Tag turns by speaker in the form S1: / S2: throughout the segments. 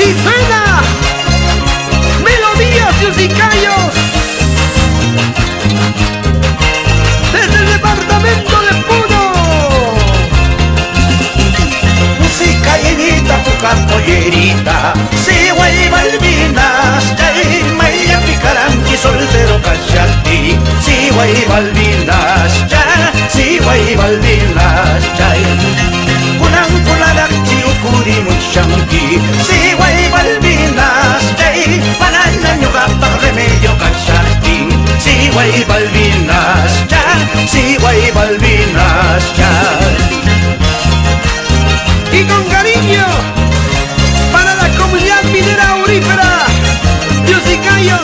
S1: Así suena melodías musicales. Desde el departamento de Puno.
S2: Música llenita, poca pollerita, si guay balbinas, picaranqui, soltero cachati, si guay balbinas, ya, si guay balbinas, chay. Kunang kuladakchi ukuri mushanki, si ya, balbinas, chay.
S1: y con cariño para la comunidad minera aurífera de Usicayos.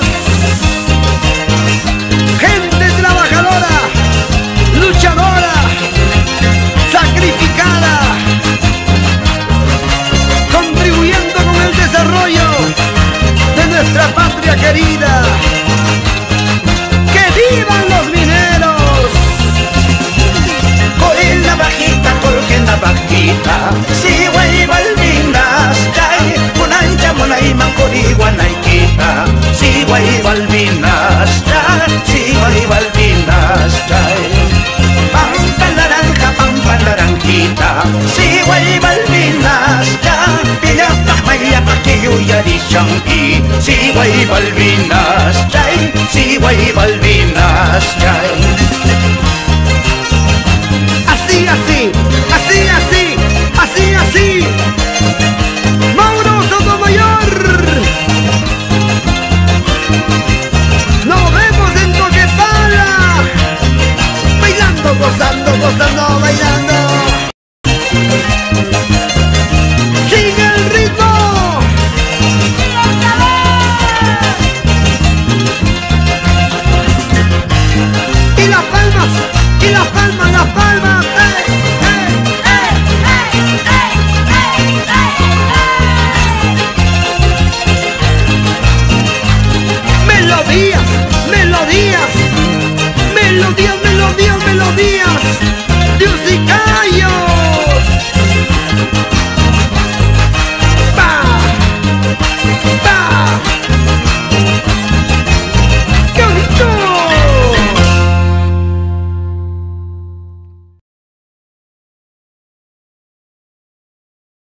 S1: Gente trabajadora, luchadora, sacrificada, contribuyendo con el desarrollo de nuestra patria querida. si wey Malvinas
S2: ya pilla maya paquilluya di chanqui si wey Malvinas chay si wey Malvinas chay así así así así así así. Mauro Sotomayor. Nos vemos en Toquepala bailando gozando gozando bailando. y las palmas, las palmas. ¡Ey, ey, ey, melodías, melodías, melodías, melodías, melodías.